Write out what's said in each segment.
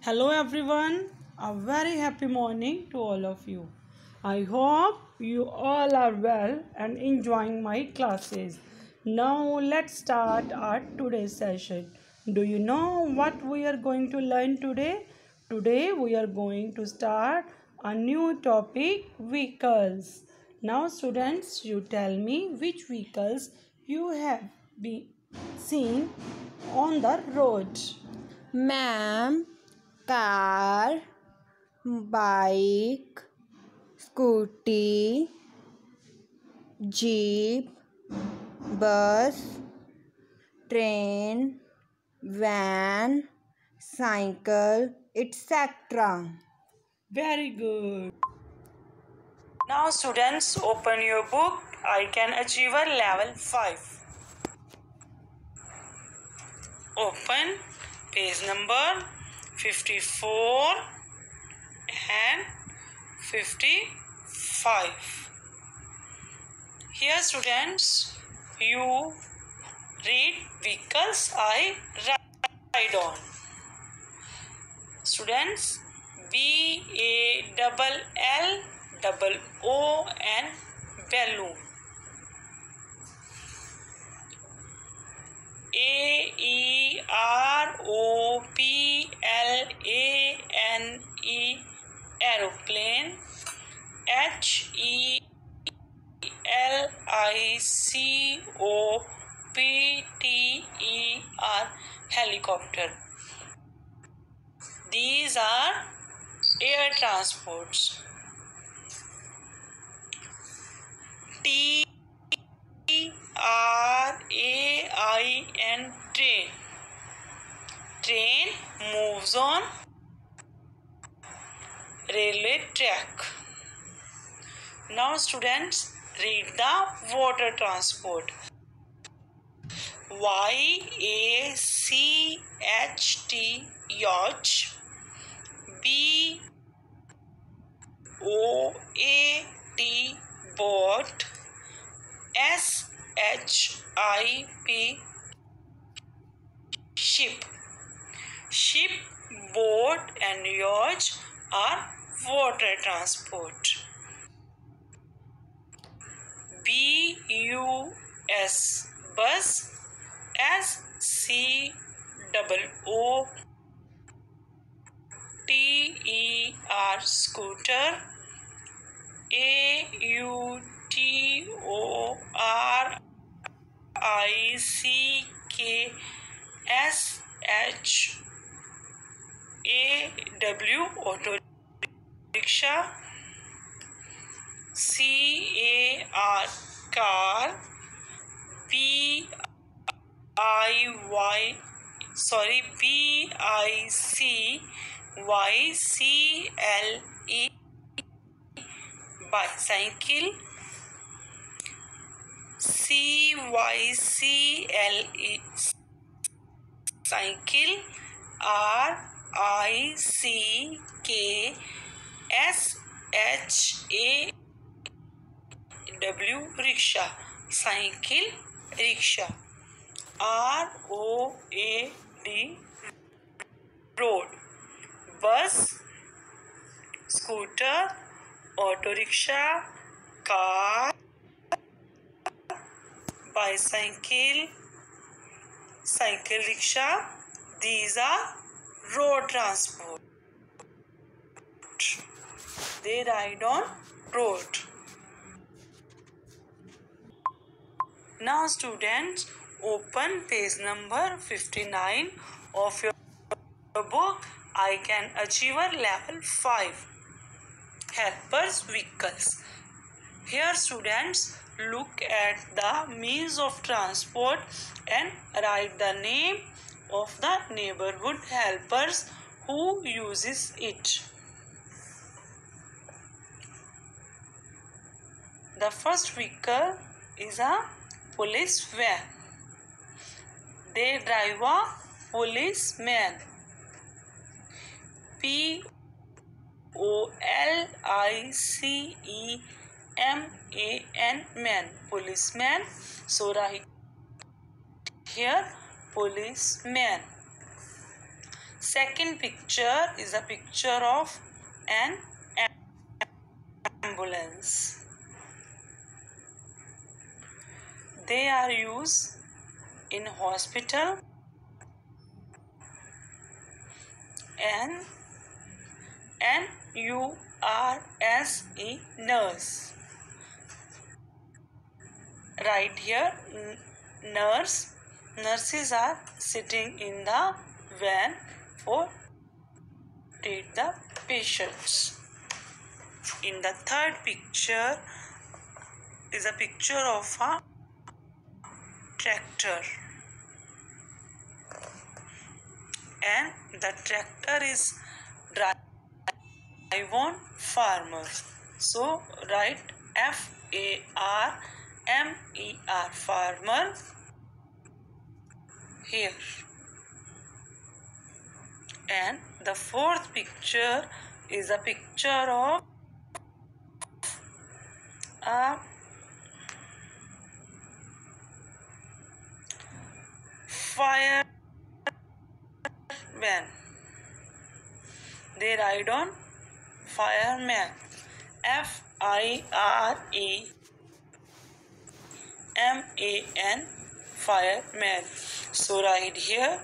Hello everyone, a very happy morning to all of you. I hope you all are well and enjoying my classes. Now let's start our today's session. Do you know what we are going to learn today? Today we are going to start a new topic vehicles. Now students, you tell me which vehicles you have been seen on the road. ma'am car bike scooty jeep bus train van cycle etc Very good. Now, students, open your book. I can achiever level 5. Open page number 54 and 55. Here, students, you read vehicles I ride on. Students, B A double L double O N balloon. A E R O P L A N E aeroplane. H E L I C O P T E R helicopter. These are air transports. T R A I N train. Train moves on railway track. Now students read the water transport. Y A C H T yacht B O A T boat S H I P ship ship boat and yacht are water transport B U S bus S C double O T E R scooter A U T O R I C K S H A W auto rickshaw C A R car B I Y sorry B I C Y C L E bicycle C Y C L E cycle R I C K S H A W rickshaw. Cycle rickshaw. R O A D road. Bus scooter auto rickshaw car bicycle cycle rickshaw. These are road transport. They ride on road now students open page number 59 of your book i can achiever level 5 helpers vehicles. Here students look at the means of transport and write the name of the neighborhood helpers who uses it. The first vehicle is a police van they drive a policeman P O L I C E M A N man policeman so right here policeman Second picture is a picture of an ambulance. They are used in hospital and N U R S E nurse. Right here, nurse. Nurses are sitting in the van for treat the patients. In the third picture is a picture of a tractor. And the tractor is drive on farmer. So write f a r m e r farmer. Here. And the fourth picture is a picture of a fireman. They ride on fireman. F I R E M A N fireman. So write here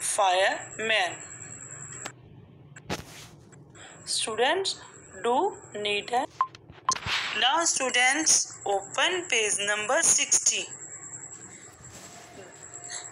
fireman. Students do need a now students open page number 60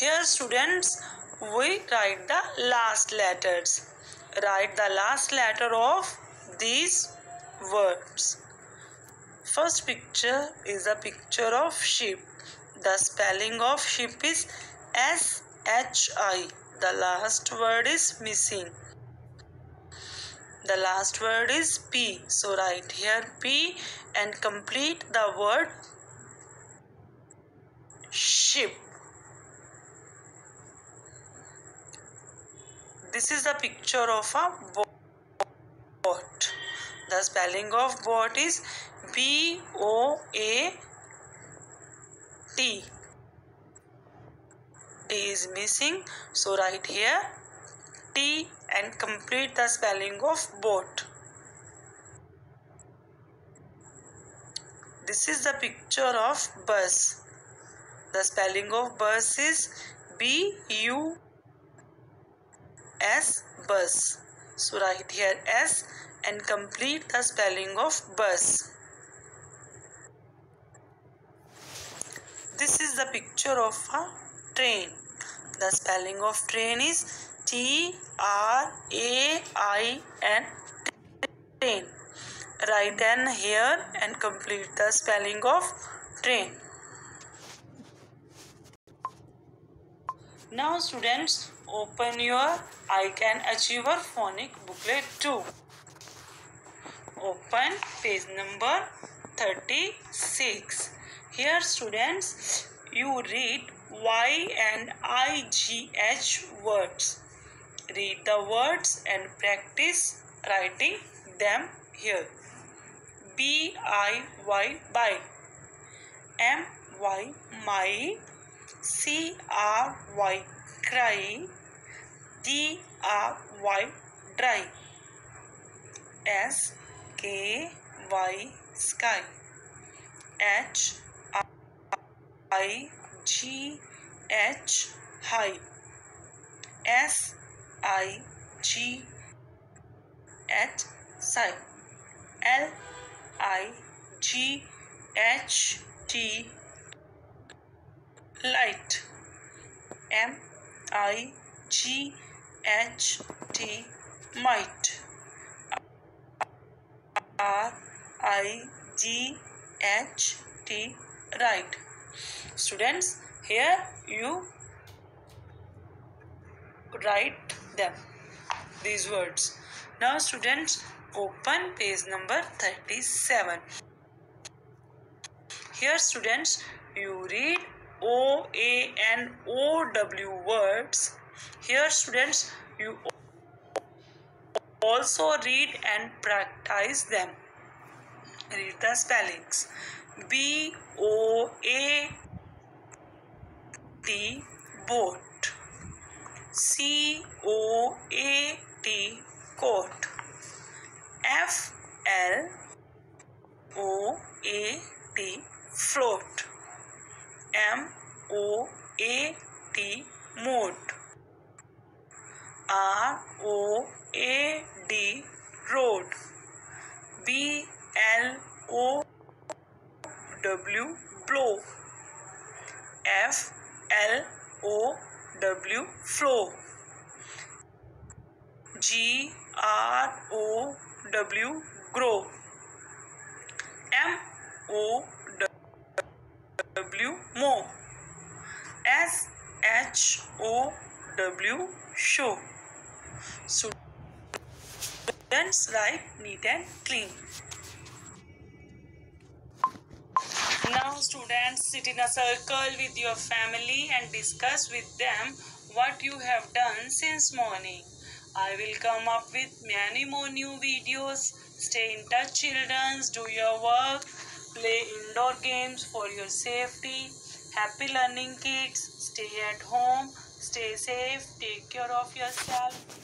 here students we write the last letters. Write the last letter of these words. First picture is a picture of sheep. The spelling of sheep is s h i. The last word is missing. The last word is P. So write here P and complete the word ship. This is the picture of a boat. The spelling of boat is B O A T. T is missing. So write here T and complete the spelling of boat. This is the picture of bus. The spelling of bus is B U S bus. So write here S and complete the spelling of bus. This is the picture of a train. The spelling of train is T R A I N train. Write N here and complete the spelling of train. Now students open your I can achiever phonic booklet 2. Open page number 36. Here students you read Y and IGH words. Read the words and practice writing them here. B I Y by M Y my C R Y cry. D R Y dry. S K Y sky. H I G H high. S I G H side L I G H T light. M I G H T. Might. R I G H T. Right. Students here you write them these words. Now students open page number 37 here students you read o a and o w words. Here students you also read and practice them. Read the spellings. B o a t boat. C O A T coat F L O A T float M O A T moat R O A D road. B L O W blow. F L O W flow. G R O W grow. M O W mow S H O W show. Students write neat and clean. Now students sit in a circle with your family and discuss with them what you have done since morning. I will come up with many more new videos. Stay in touch children. Do your work. Play indoor games for your safety. Happy learning kids. Stay at home stay safe take care of yourself